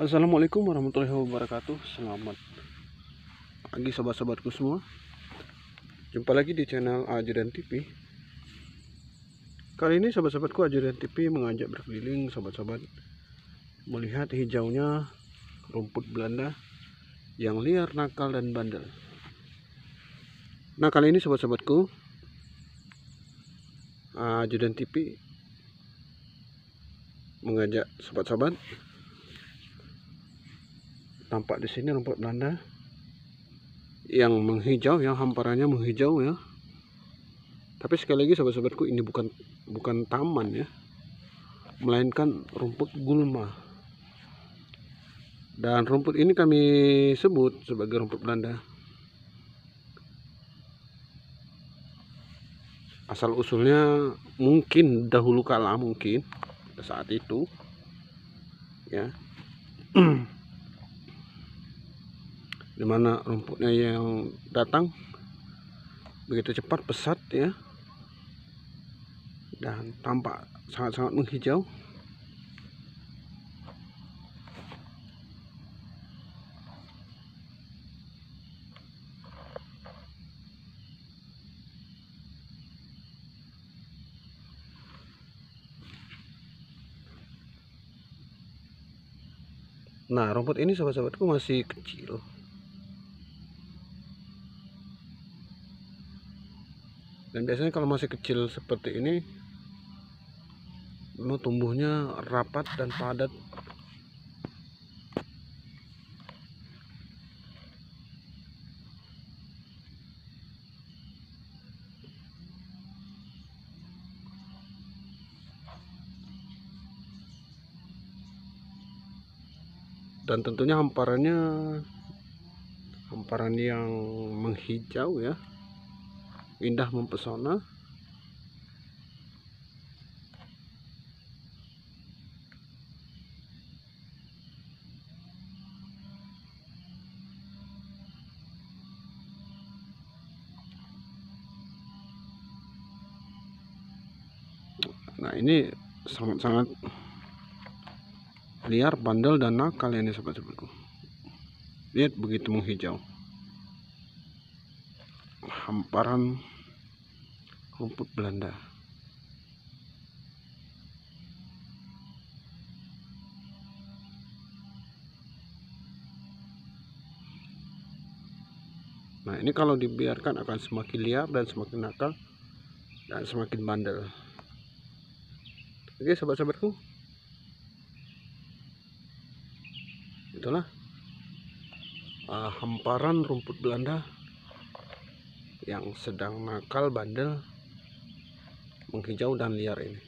Assalamualaikum warahmatullahi wabarakatuh. Selamat pagi sobat-sobatku semua. Jumpa lagi di channel Ajudan TV Kali ini sobat-sobatku Ajudan TV mengajak berkeliling sobat-sobat Melihat hijaunya rumput Belanda Yang liar, nakal, dan bandel. Nah kali ini sobat-sobatku Ajudan TV Mengajak sobat-sobat tampak di sini rumput Belanda. Yang menghijau yang hamparannya menghijau ya. Tapi sekali lagi sobat-sobatku ini bukan bukan taman ya. Melainkan rumput gulma. Dan rumput ini kami sebut sebagai rumput Belanda. Asal usulnya mungkin dahulu kala mungkin saat itu ya di mana rumputnya yang datang. Begitu cepat pesat ya. Dan tampak sangat-sangat menghijau. Nah, rumput ini sahabat-sahabatku masih kecil. Dan biasanya kalau masih kecil seperti ini memang tumbuhnya rapat dan padat. Dan tentunya hamparannya hamparan yang menghijau ya indah mempesona Nah ini sangat-sangat liar, bandel dan nakal ini sobat-sobatku. Lihat begitu menghijau hamparan rumput Belanda. Nah ini kalau dibiarkan akan semakin liar dan semakin nakal dan semakin bandel. Oke sahabat-sahabatku. Itulah uh, hamparan rumput Belanda yang sedang nakal bandel menghijau dan liar ini.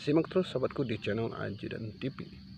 Simak terus sahabatku di channel Aji dan TV